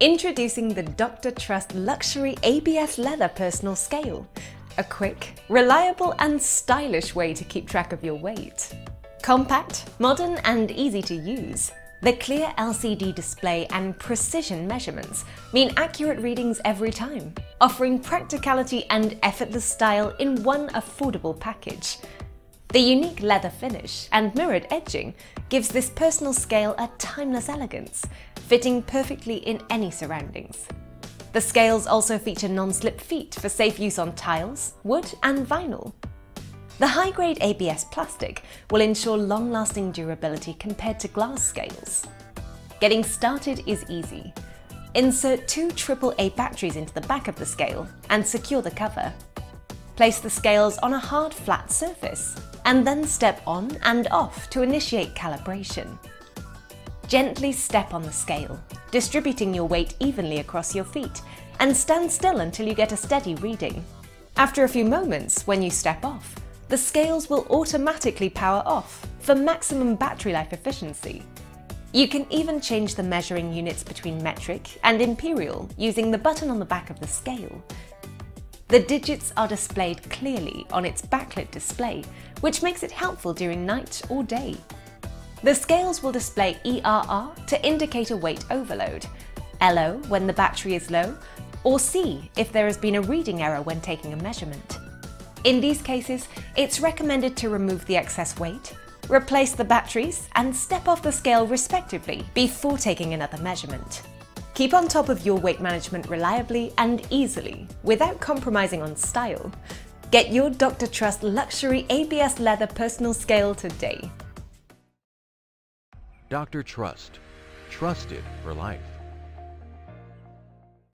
Introducing the Dr. Trust Luxury ABS Leather Personal Scale. A quick, reliable and stylish way to keep track of your weight. Compact, modern and easy to use, the clear LCD display and precision measurements mean accurate readings every time, offering practicality and effortless style in one affordable package. The unique leather finish and mirrored edging gives this personal scale a timeless elegance, fitting perfectly in any surroundings. The scales also feature non-slip feet for safe use on tiles, wood and vinyl. The high-grade ABS plastic will ensure long-lasting durability compared to glass scales. Getting started is easy. Insert two AAA batteries into the back of the scale and secure the cover. Place the scales on a hard flat surface and then step on and off to initiate calibration. Gently step on the scale, distributing your weight evenly across your feet, and stand still until you get a steady reading. After a few moments, when you step off, the scales will automatically power off for maximum battery life efficiency. You can even change the measuring units between metric and imperial using the button on the back of the scale. The digits are displayed clearly on its backlit display, which makes it helpful during night or day. The scales will display ERR to indicate a weight overload, LO when the battery is low, or C if there has been a reading error when taking a measurement. In these cases, it's recommended to remove the excess weight, replace the batteries, and step off the scale respectively before taking another measurement. Keep on top of your weight management reliably and easily without compromising on style. Get your Dr. Trust Luxury ABS Leather Personal Scale today. Dr. Trust. Trusted for life.